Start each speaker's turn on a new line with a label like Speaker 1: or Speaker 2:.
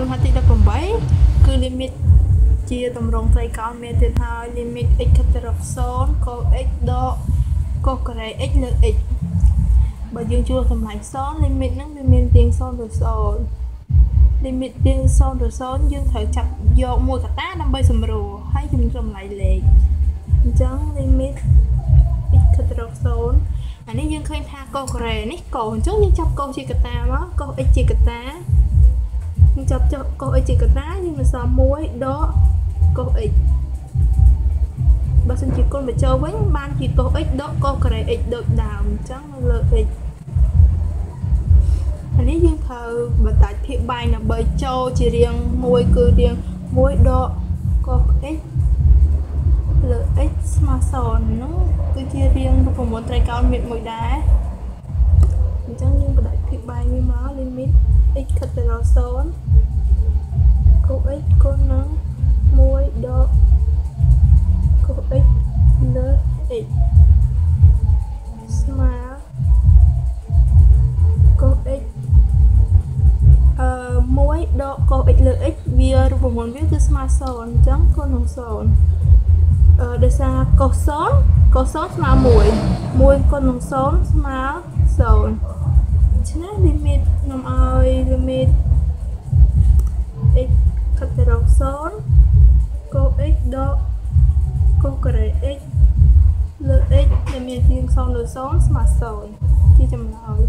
Speaker 1: លំហាត់ទី18គឺ limit ជាតម្រងត្រីកោណមានទៀតហើយ limit x ខិតទៅរក0កូ x ដកកូការ៉េ x លើ x បើយើងជួលតម្លៃ0 limit ហ្នឹងវាមានទៀង0ទៅ0 limit ទៀង0ទៅ0យើងត្រូវចាប់យកមួយកតាដើម្បីសម្រួលហើយជំនួសតម្លៃលេខអញ្ចឹង limit x ខិតទៅរក0អានេះយើងឃើញថាកូការ៉េនេះកូអញ្ចឹងយើងចាប់កូជាកតាមកកូ x ជាកតា យើងចាប់ចុះកូ x ជាកតាយើងនឹងសល់1ដកកូ x បើសិនជាគុណបញ្ចូលវិញបានជាកូ x ដកកូការ៉េ x ដូចដើមអញ្ចឹងនៅលើ x អានេះយើងត្រូវបន្តាច់ភាគបែងដើម្បីចូលជារៀងមួយគឺរៀង1ដកកូ x លើ x ស្មើ0ហ្នឹងគឺជារៀងរូបមន្តត្រីកោណមានមួយដែរអញ្ចឹង x ស្មើកូ x អឺ1ដកកូ x លើ x វារូបមន្តវាគឺស្មើ0អញ្ចឹងគុណនឹង0អឺដោយសារកូ0កូ0ស្មើ1 1គុណនឹង0ស្មើ0ឆ្នេះ limit នាំឲ្យ limit x ខិតទៅរក0កូ x ដកកូការ៉េ x លើ x ដែលមានជាង0លើ0ស្មើ0ជាចម្លើយ